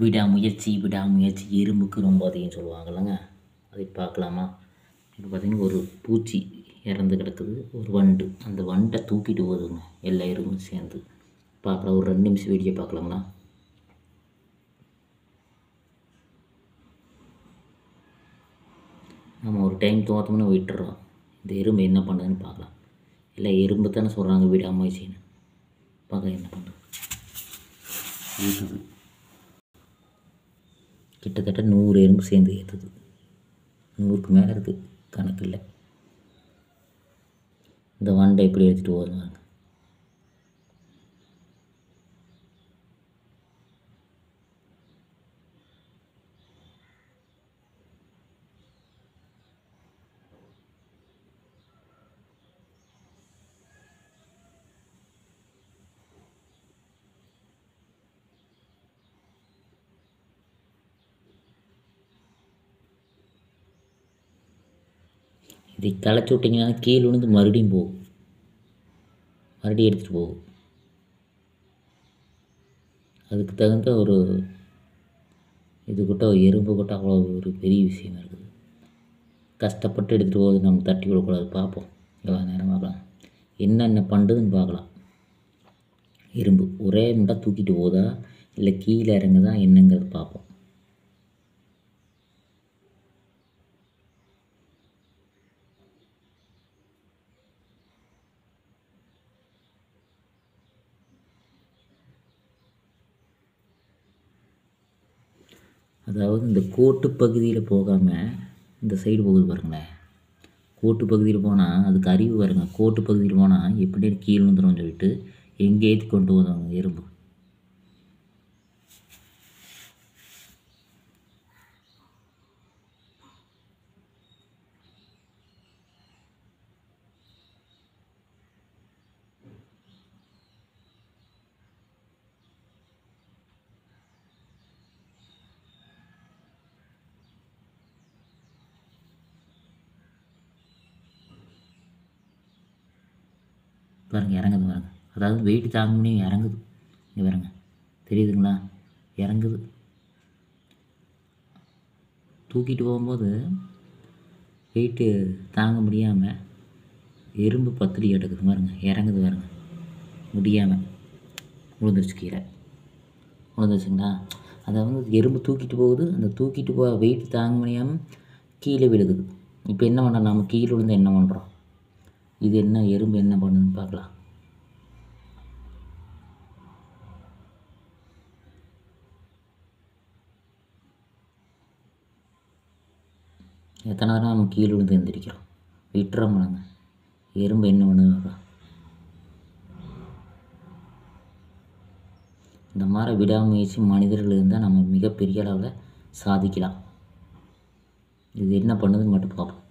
விடாமுயற்சி விடாமுயற்சி எறும்புக்கு ரொம்ப அதிகம் சொல்லுவாங்கல்லங்க. அதை பார்க்கலாமா? இப்போ பார்த்திங்கன்னா ஒரு பூச்சி இறந்து கிடக்குது ஒரு வண்டு. அந்த வண்டை தூக்கிட்டு போகுதுங்க எல்லா எறும்பும் சேர்ந்து. பார்க்கலாம் ஒரு ரெண்டு நிமிஷம் வீடியோ பார்க்கலாங்களா? நம்ம ஒரு டைம் தோற்றோம்னா விட்டுறோம். இந்த எறும்பு என்ன பண்ணுதுன்னு பார்க்கலாம். இல்லை எறும்பு தானே சொல்கிறாங்க விடாமுயற்சின்னு. பார்க்க என்ன பண்ணுறது கிட்டத்தட்ட நூறு எறும்பு சேர்ந்து ஏற்றுது நூறுக்கு மேலே இருக்குது கணக்கு இல்லை இந்த வண்டை எப்படி எடுத்துகிட்டு போதும் இதை களைச்சி விட்டிங்கன்னா கீழே விழுந்து மறுபடியும் போகும் மறுபடியும் எடுத்துகிட்டு போகும் அதுக்கு தகுந்த ஒரு இது கூட எறும்பு கூட அவ்வளோ ஒரு பெரிய விஷயமா இருக்குது. கஷ்டப்பட்டு எடுத்துகிட்டு போகுது நம்ம தட்டி விடக்கூடாது பார்ப்போம். எவ்வளோ நேரம் பார்க்கலாம். என்னென்ன பண்ணுறதுன்னு பார்க்கலாம். எறும்பு. ஒரே முட்டை தூக்கிட்டு போதா? இல்லை கீழே இறங்குதா? என்னங்கிறது பார்ப்போம். அதாவது இந்த கோட்டு பகுதியில் போகாமல் இந்த சைடு போகுது பாருங்களேன். கோட்டு பகுதியில் போனால் அதுக்கு அறிவு வருங்க. கோட்டு பகுதியில் போனால் எப்படி கீழே வந்துடும் சொல்லிட்டு எங்கே ஏற்றி கொண்டு வந்தாங்க எறும்பு. பாருங்க இறங்குது பாருங்க. அதாவது வெயிட் தாங்க முடியும் இறங்குது. இங்கே பாருங்க. தெரியுதுங்களா? இறங்குது. தூக்கிட்டு போகும்போது வெயிட்டு தாங்க முடியாமல் எறும்பு பத்திரிக்கை எடுக்குது பாருங்க. இறங்குது பாருங்க. முடியாமல் விழுந்துருச்சு கீழே. விழுந்துருச்சுங்களா அதாவது எறும்பு தூக்கிட்டு போகுது. அந்த தூக்கிட்டு போ வெயிட் தாங்க முடியாமல் கீழே விழுகுது. இப்போ என்ன பண்ணுறோம் நம்ம கீழே விழுந்து என்ன பண்ணுறோம் இது என்ன எறும்பு என்ன பண்ணுதுன்னு பார்க்கலாம். எத்தனை நேரம் நம்ம கீழே விழுந்து விட்டுற விட்டுறோம்லங்க எறும்பு என்ன பண்ணுது இந்த மாதிரி விடாமுயற்சி மனிதர்கள் இருந்தால் நம்ம மிகப்பெரிய அளவில் சாதிக்கலாம். இது என்ன பண்ணுதுன்னு மட்டும் பார்ப்போம்.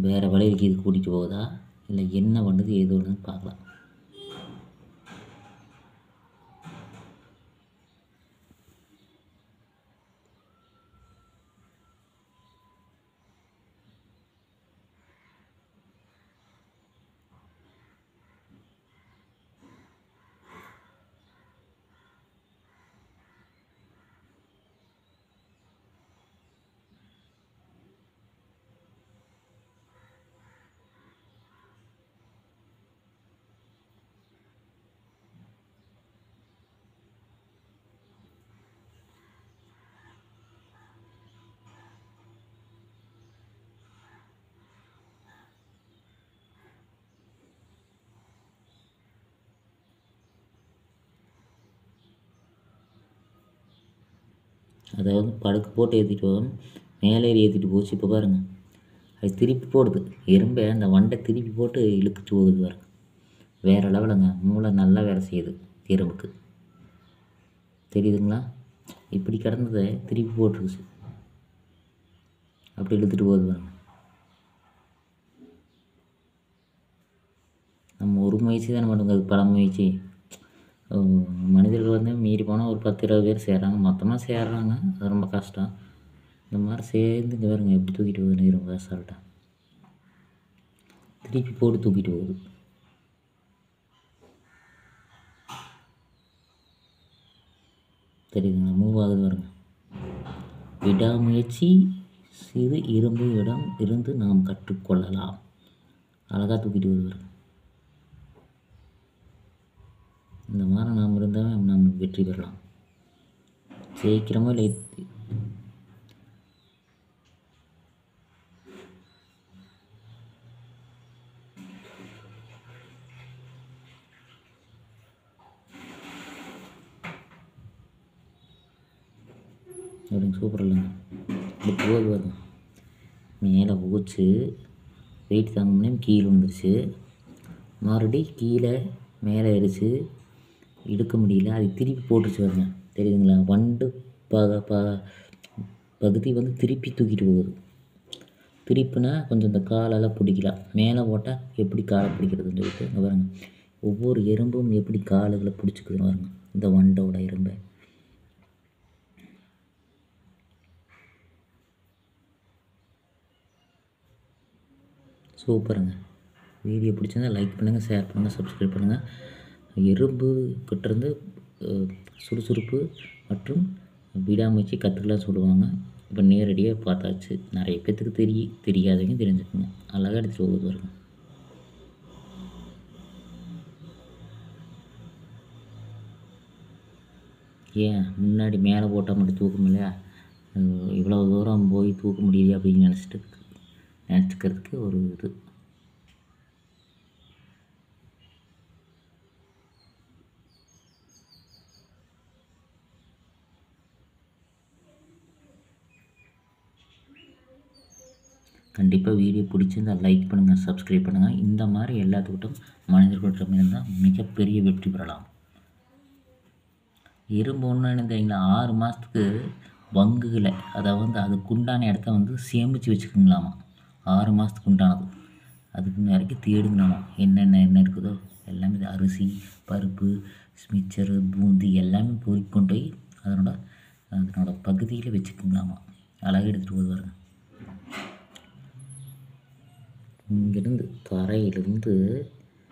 வேறு வழிக்கு இது கூட்டிகிட்டு போகுதா? இல்லை என்ன பண்ணுது? ஏது பண்ணுதுன்னு பார்க்கலாம். அதாவது படுக்கு போட்டு ஏற்றிட்டு வரும் மேலே ஏறி ஏற்றிட்டு போச்சு. இப்போ பாருங்கள் அது திருப்பி போடுது. எறும்பை அந்த வண்டை திருப்பி போட்டு இழுத்துட்டு போகுது பாருங்க. வேறு லெவலுங்க. மூளை நல்லா வேலை செய்யுது எறும்புக்கு. தெரியுதுங்களா? இப்படி கிடந்ததை திருப்பி போட்டுருச்சு. அப்படி இழுத்துட்டு போகுது பாருங்க. நம்ம ஒரு முயற்சி தானே பண்ணுங்க. அது பல முயற்சி. மனிதர்கள் வந்து மீறி போனால் ஒரு பத்து இருபது பேர் சேர்றாங்க மொத்தமாக சேர்றாங்க. அது ரொம்ப கஷ்டம். இந்த மாதிரி சேர்ந்து இங்கே பாருங்க எப்படி தூக்கிட்டு போகுது ரொம்ப அசால்ட்டாக திருப்பி போட்டு தூக்கிட்டு போகுது. தெரியுதுங்களா மூவ் ஆகுது பாருங்க. விடாமுயற்சி சிறு இரும்பு இடம் இருந்து நாம் கற்றுக்கொள்ளலாம். அழகாக தூக்கிட்டு வருது இந்த மாதிரி நாம் இருந்தால் நாம் வெற்றி பெறலாம். ஜெயிக்கிறோமோ இல்லை அப்படிங்க சூப்பர் இல்லைங்க. இப்படி போகுது. பாருங்க மேலே ஊச்சு வெயிட் தாங்க முடியாம கீழே விழுந்துருச்சு. மறுபடி கீழே மேலே எரிச்சு இழுக்க முடியல. அது திருப்பி போட்டுச்சு பாருங்க. தெரியுதுங்களா? வண்டு பக ப பகுதி வந்து திருப்பி தூக்கிட்டு போகுது. திருப்பினா கொஞ்சம் இந்த காலெல்லாம் பிடிக்கலாம். மேலே போட்டால் எப்படி காலை பிடிக்கிறதுன்னு சொல்லிட்டு பாருங்க. ஒவ்வொரு எறும்பும் எப்படி காலுகளை பிடிச்சிக்குதுன்னு பாருங்க. இந்த வண்டோட எறும்பை. சூப்பருங்க. வீடியோ பிடிச்சிருந்தால் லைக் பண்ணுங்கள் ஷேர் பண்ணுங்கள் சப்ஸ்கிரைப் பண்ணுங்கள் எறும்பு கிட்டேருந்து சுறுசுறுப்பு மற்றும் விடாமுயற்சி கற்றுக்கலாம் சொல்லுவாங்க. இப்போ நேரடியாக பார்த்தாச்சு. நிறைய பேர்த்துக்கு தெரிய தெரியாதவங்க தெரிஞ்சுக்கோங்க அழகாக எடுத்துகிட்டு போகுது வருங்க ஏன்? முன்னாடி மேலே போட்டால் மட்டும் தூக்கம் இல்லையா? இவ்வளோ தூரம் போய் தூக்க முடியலையே அப்படின்னு நினச்சிட்டு நினச்சிக்கிறதுக்கு ஒரு இது. கண்டிப்பாக வீடியோ பிடிச்சிருந்தா லைக் பண்ணுங்கள் சப்ஸ்கிரைப் பண்ணுங்கள் இந்த மாதிரி எல்லாத்துக்கிட்டும் மனிதர்களிடம் இருந்தால் மிகப்பெரிய வெற்றி பெறலாம். எறும்பு ஒன்று நினைந்தீங்களா ஆறு மாதத்துக்கு வங்குகளை அதாவது வந்து அதுக்குண்டான இடத்த வந்து சேமித்து வச்சுக்கோங்களாமா? ஆறு மாதத்துக்கு உண்டானது. அதுக்கு வரைக்கும் தேடுங்களாமா? என்னென்ன என்ன இருக்குதோ எல்லாமே இது அரிசி பருப்பு மிச்சரு பூந்தி எல்லாமே பொறுக்கி கொண்டு போய் அதனோட அதனோட பகுதியில் வச்சுக்கோங்களாமா? அழகாக எடுத்துகிட்டு போது இங்கேருந்து தரையிலிருந்து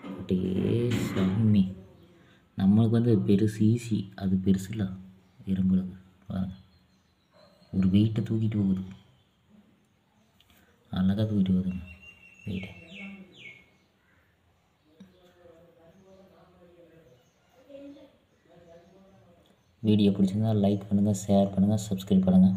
அப்படியே சாமி நம்மளுக்கு வந்து பெருசு ஈஸி அது பெருசு இல்லை எறும்புகளுக்கு பாருங்கள் ஒரு வெயிட்டை தூக்கிட்டு போகுது. அழகாக தூக்கிட்டு போகுதுங்க வெயிட்டை. வீடியோ பிடிச்சிருந்தா லைக் பண்ணுங்கள் ஷேர் பண்ணுங்கள் சப்ஸ்கிரைப் பண்ணுங்கள்